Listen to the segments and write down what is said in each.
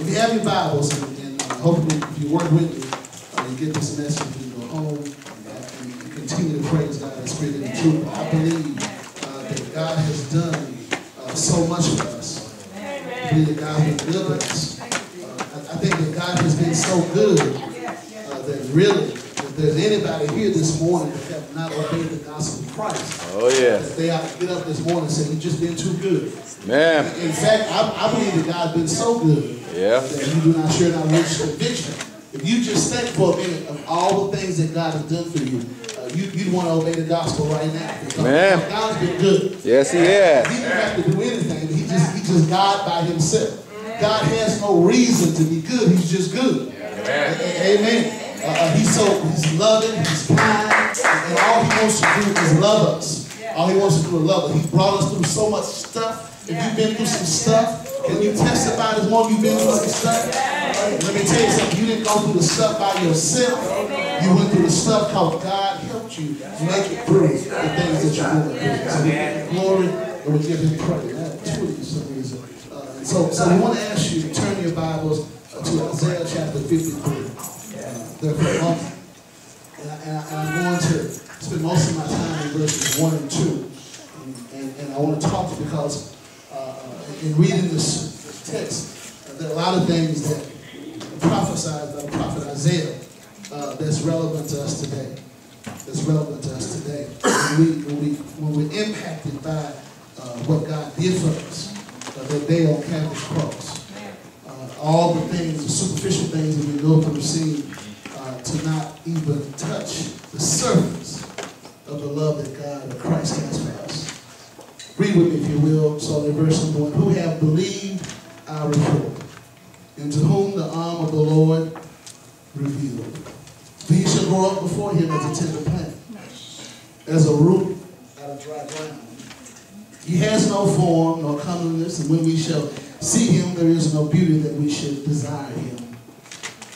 If you have your Bibles, and, and uh, hopefully if you work with me, uh, you get this message when you go home and you continue to praise God in spirit and truth. I believe uh, that God has done uh, so much for us. I believe that God has delivered us. Uh, I, I think that God has been so good uh, that really, if there's anybody here this morning that have not obeyed the gospel of Christ, Oh, yeah. they ought to get up this morning and say, you've just been too good. Man. In fact, I, I believe that God's been so good Yeah. that you do not share not rich conviction. If you just think for a minute of all the things that God has done for you, uh, you, you'd want to obey the gospel right now. Because Man. God's been good. Yes, he He has. didn't have to do anything. He just, he just God by himself. God has no reason to be good. He's just good. A- Amen. Uh, uh, he's so, he's loving, he's kind, and all he wants to do is love us. All he wants to do is love us. He brought us through so much stuff. If you've been through some stuff, can you testify this morning you've been through some stuff? Let me tell you something. You didn't go through the stuff by yourself. You went through the stuff because God helped you make it through the things that you're going through. So we give glory and we give him praise. Of for some reason. Uh, so, so we want to ask you to turn your Bibles uh, to Isaiah chapter 53 there for a and, I, and I'm going to spend most of my time in verses 1 and 2. And, and, and I want to talk because uh, in reading this text, uh, there are a lot of things that prophesied by the prophet Isaiah uh, that's relevant to us today. That's relevant to us today. When, we, when, we, when we're impacted by uh, what God did for us uh, that day on Calvary's cross. Uh, all the things, the superficial things that we go through seem uh, to not even touch the surface of the love that God and Christ has for us. Read with me, if you will, in verse number one, who have believed our report, and to whom the arm of the Lord revealed. He shall grow up before him as a tender plant, as a root out of dry ground. He has no form nor comeliness, and when we shall see him, there is no beauty that we should desire him.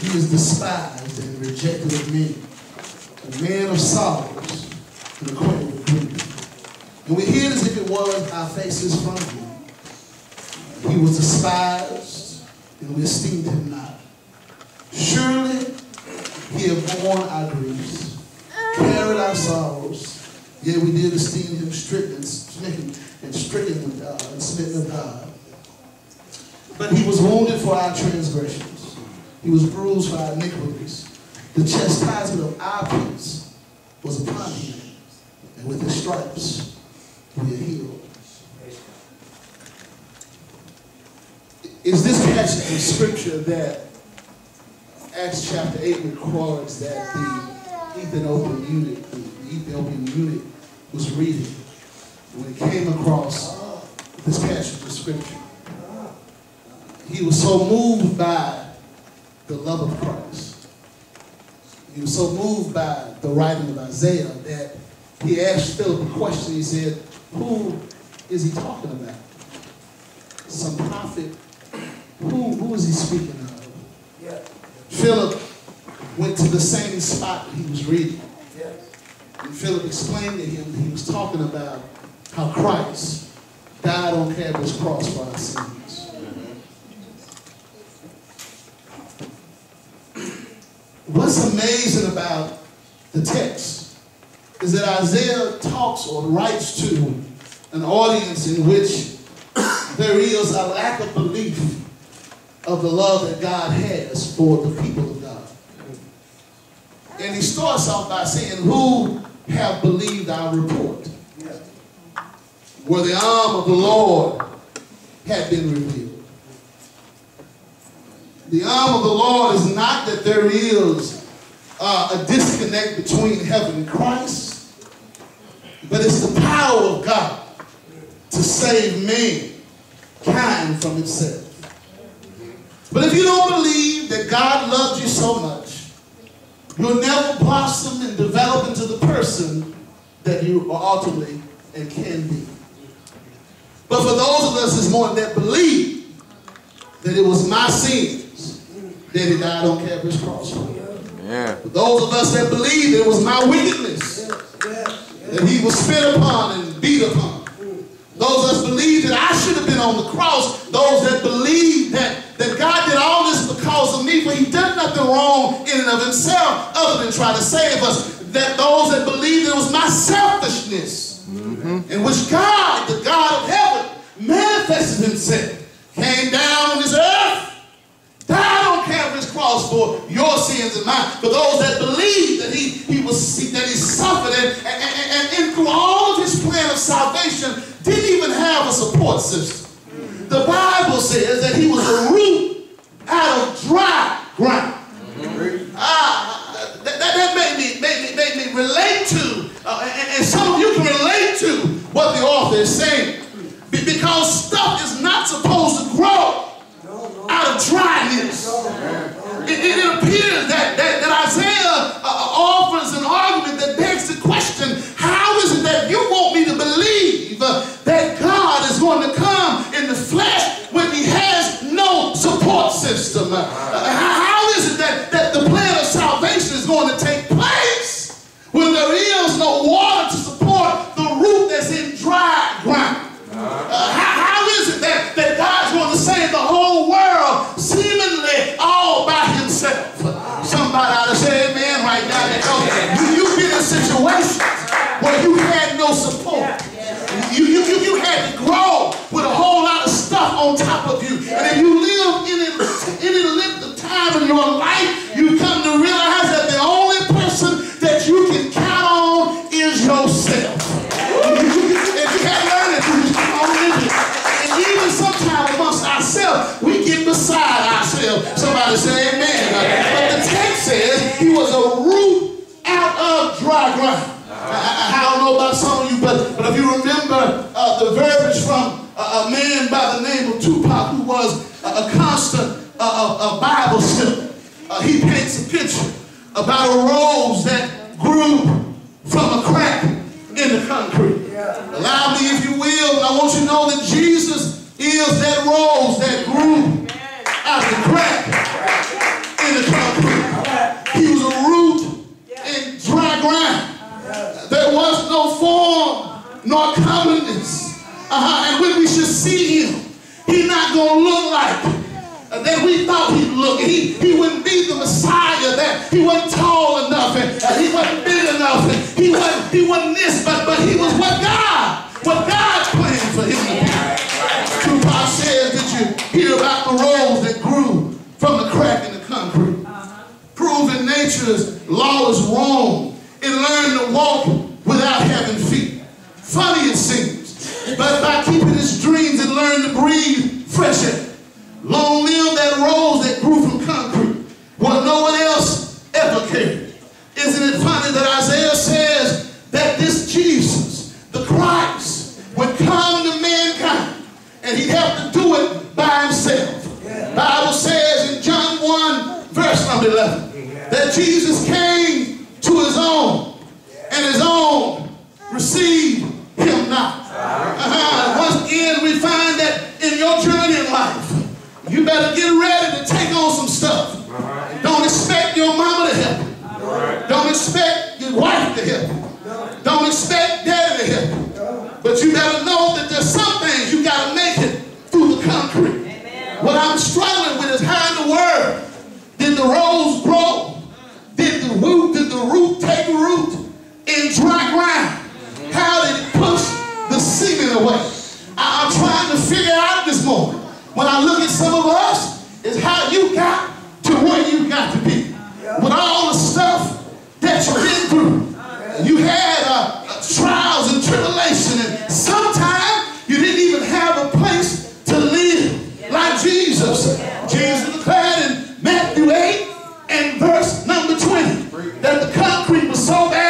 He is despised and rejected of men, a man of sorrows acquainted with grief. And we hear as if it was our faces from him. He was despised, and we esteemed him not. Surely he had borne our griefs, carried our sorrows, yet we did esteem him stricken, smitten, and stricken with God, and smitten of God. But he was wounded for our transgressions. He was bruised for our iniquities. The chastisement of our peace was upon him, and with his stripes we are healed. Is this passage of scripture that Acts chapter 8 records that the Ethiopian eunuch, the Ethiopian was reading when he came across this passage of scripture. He was so moved by the love of Christ. He was so moved by the writing of Isaiah that he asked Philip a question. He said, Who is he talking about? Some prophet. Who, who is he speaking of? Philip went to the same spot that he was reading. And Philip explained to him that he was talking about how Christ died on Calvary's cross for our sins. Mm-hmm. What's amazing about the text is that Isaiah talks or writes to an audience in which there is a lack of belief of the love that God has for the people of God. And he starts off by saying, Who have believed our report? Where the arm of the Lord had been revealed. The arm of the Lord is not that there is uh, a disconnect between heaven and Christ, but it's the power of God to save mankind from itself. But if you don't believe that God loves you so much, you'll never blossom and develop into the person that you are ultimately and can be. But for those of us this morning that believe that it was my sins that he died on Calvary's cross for. Yeah. For those of us that believe it was my wickedness that he was spit upon and beat upon. Those that believe that I should have been on the cross. Those that believe that, that God did all this because of me, but he did nothing wrong in and of himself other than try to save us. That those that believed it was my selfishness mm-hmm. in which God, the God of heaven, manifested himself, came down on this earth, died on Calvary's cross for your sins and mine. For those that believe that he, he was that he suffered and, and through all of his plan of salvation, didn't even have a support system. The Bible says that he was a root out of dry ground. Ah, that, that, made, me, made, me, made me relate to, uh, and, and some of you can relate to what the author is saying. Because stuff is not supposed to grow out of dryness. It, it, it appears that, that, that Isaiah system? Man by the name of Tupac, who was a, a constant uh, a, Bible student, uh, he paints a picture about a rose that grew from a crack in the concrete. Allow me, if you will, I want you to know that Jesus is that rose that grew out of the crack in the concrete. He was a root in dry ground. There was no form nor comeliness. Uh-huh. And when we should see him, he's not going to look like that we thought he'd look. He, he wouldn't be the Messiah, that he wasn't tall enough, and uh, he wasn't big enough, and he wasn't, he wasn't this, but, but he was what God, what God planned for him to be. Tupac says, did you hear about the rose that grew from the crack in the concrete? Proving nature's law is wrong. It learned to walk expect your wife to help you. Don't expect daddy to help you. But you better know that there's some things you got to make it through the concrete. Amen. What I'm struggling with is how in the world did the rose grow? Did the root, did the root take root in dry ground? How did it push the semen away? I'm trying to figure out this morning when I look at some of us, is how you got to where you got to be. With all that you've been through. You had uh, trials and tribulation, and sometimes you didn't even have a place to live like Jesus. Jesus declared in Matthew 8 and verse number 20 that the concrete was so bad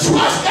Чувашка!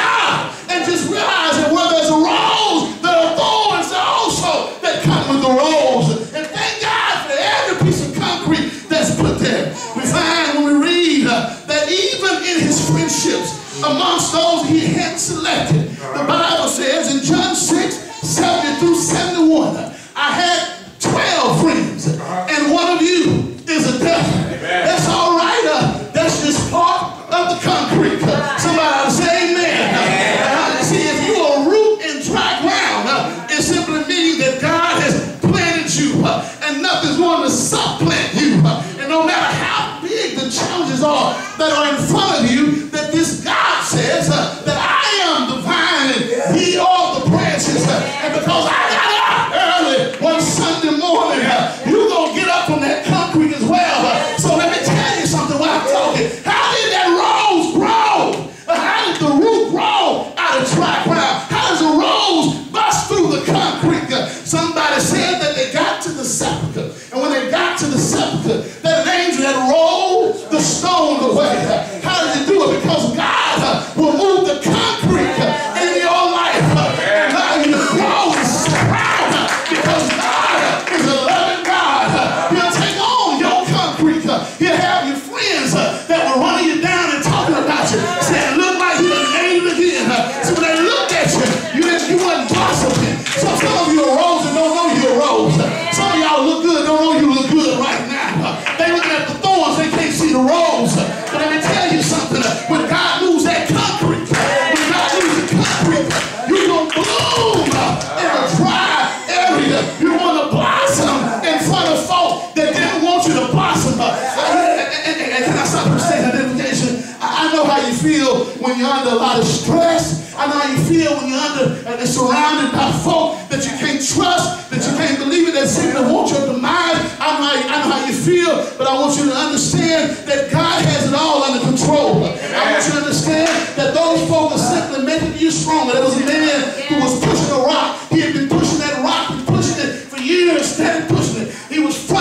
are that are in front of you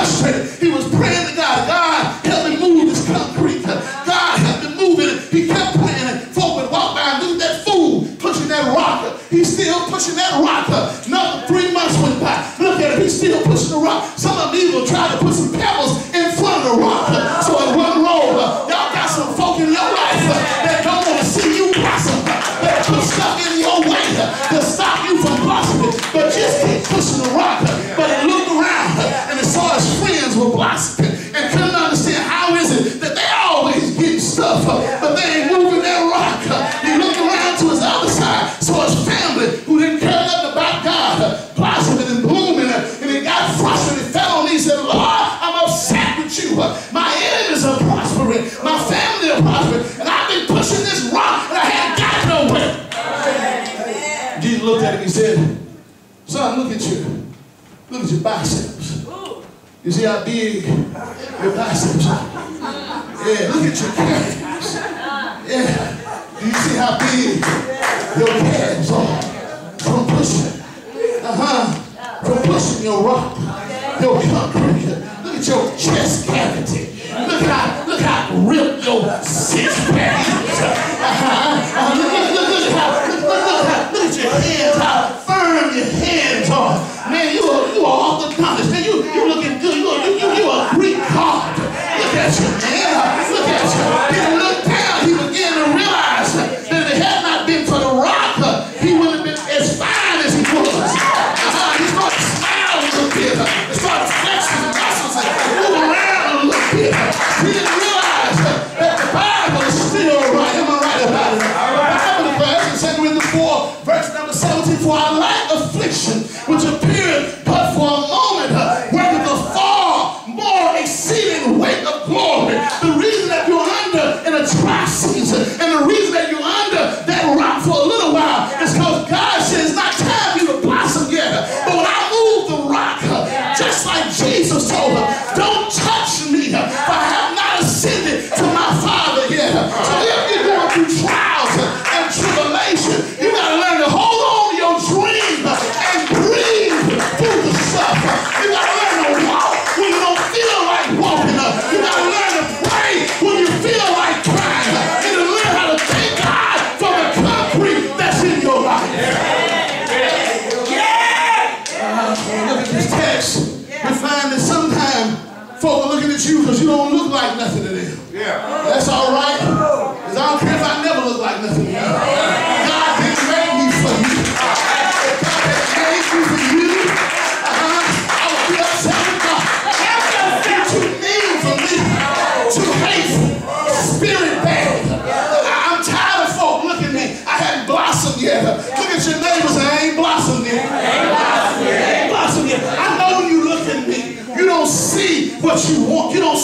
He was he said, son, look at you. Look at your biceps. You see how big your biceps are? Yeah, look at your calves. Yeah. Do you see how big your calves are from pushing? Uh-huh. From pushing your rock, your concrete. Look at your chest cavity. Look how, look how ripped your six pack is. Uh-huh. Uh -huh. Look, look, look, look how your hands How Firm your hands are, Man, you are, you are all orthodontist. Man, you, you looking good. You, you, you, you a Greek god. Look at you, man. Look at you. That's all right. Because I don't care if I never look like nothing. God didn't make me for you. Uh-huh. I God. Mean for me. Spirit bad. I'm tired of looking me. I haven't blossomed yet. Look at your neighbors. I ain't blossomed yet. Ain't blossomed yet. I know you look at me. You don't see what you want. You don't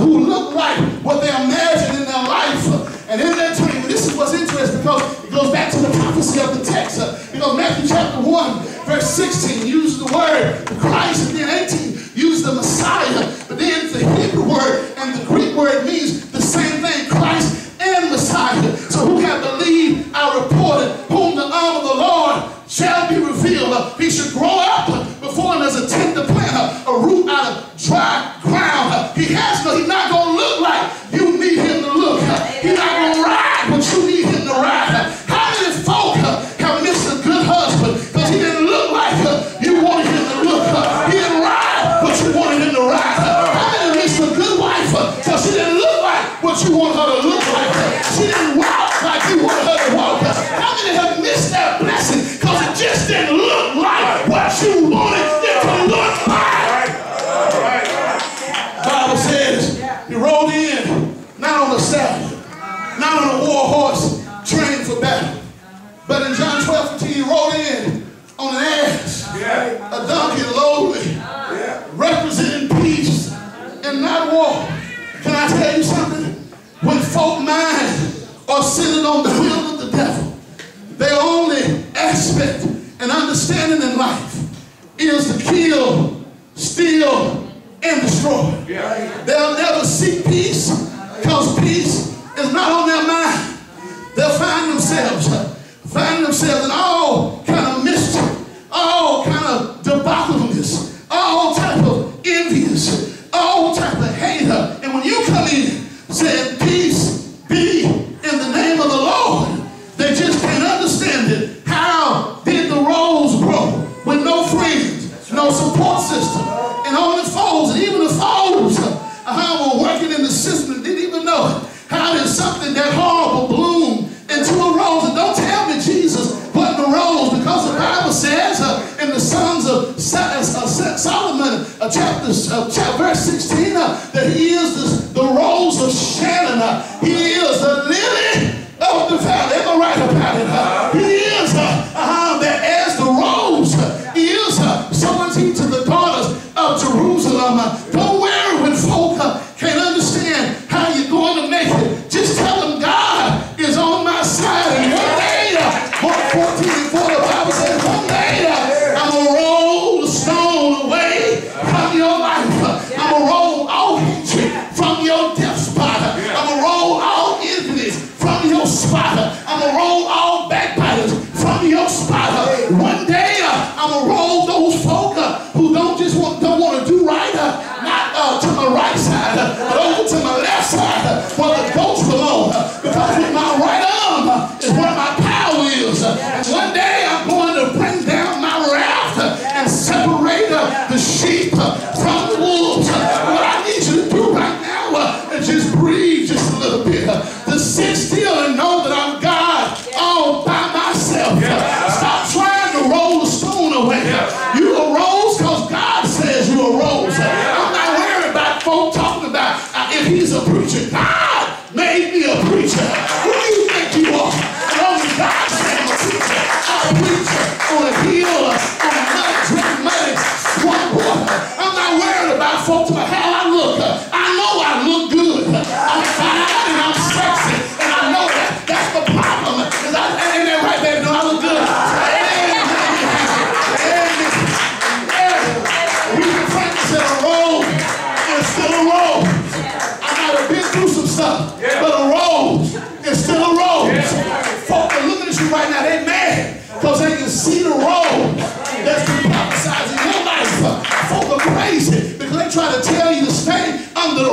who look like what they imagine in their life. And in that dream, this is what's interesting because it goes back to the prophecy of the text. Because Matthew chapter 1, verse 16 uses the word Christ, and then 18 uses the Messiah. But then the Hebrew word and the Greek word means the same thing, Christ and Messiah. So who can believe our reported, whom the arm of the Lord shall be revealed. He should grow up before him as a tender plant, a root out of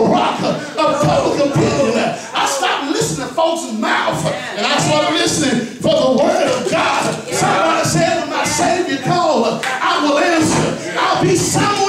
rock of public opinion. I stopped listening to folks' mouth and I started listening for the word of God. Somebody said when my Savior called, I will answer. I'll be silent.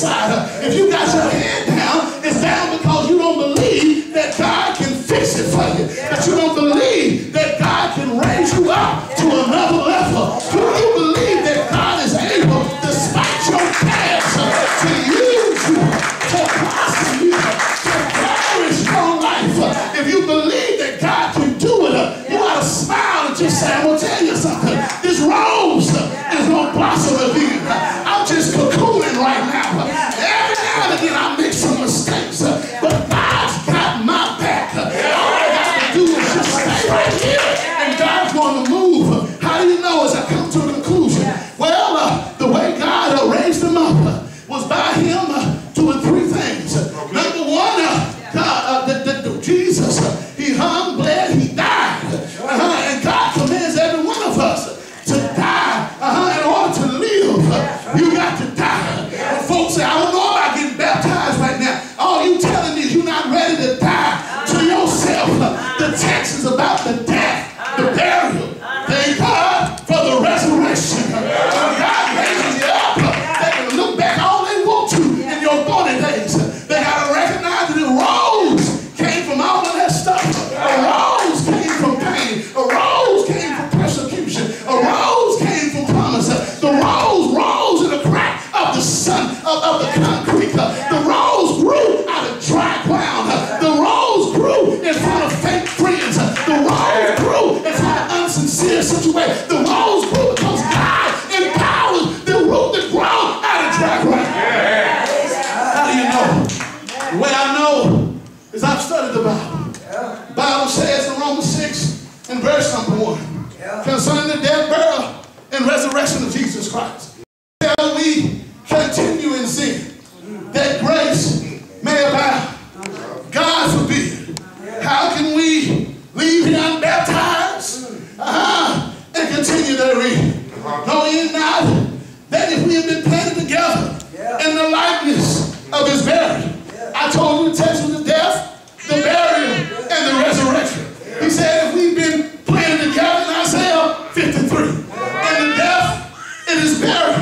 this. If you got your hand down, it's down because you don't believe that God can fix it for you. That you don't believe that God can raise you up to another level. Do you believe that God is able, despite your past, to use you, to prosper you, to flourish your life? If you believe that God can do it, you ought to smile and just say, I will tell you something. of his. I told you the text was the death, the burial, and the resurrection. He said if we've been playing together in Isaiah 53, and the death it is his burial,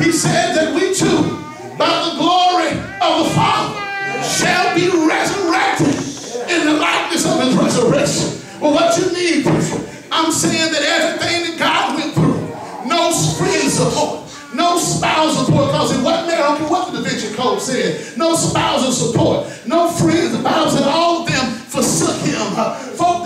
he said that we too, by the glory of the Father, shall be resurrected in the likeness of his resurrection. Well, what you need, I'm saying that everything that God went through, no friend support, no spousal support because it wasn't there. I don't care what the Da Vinci Code said. No spousal support. No friends. The Bible said all of them forsook him. Folk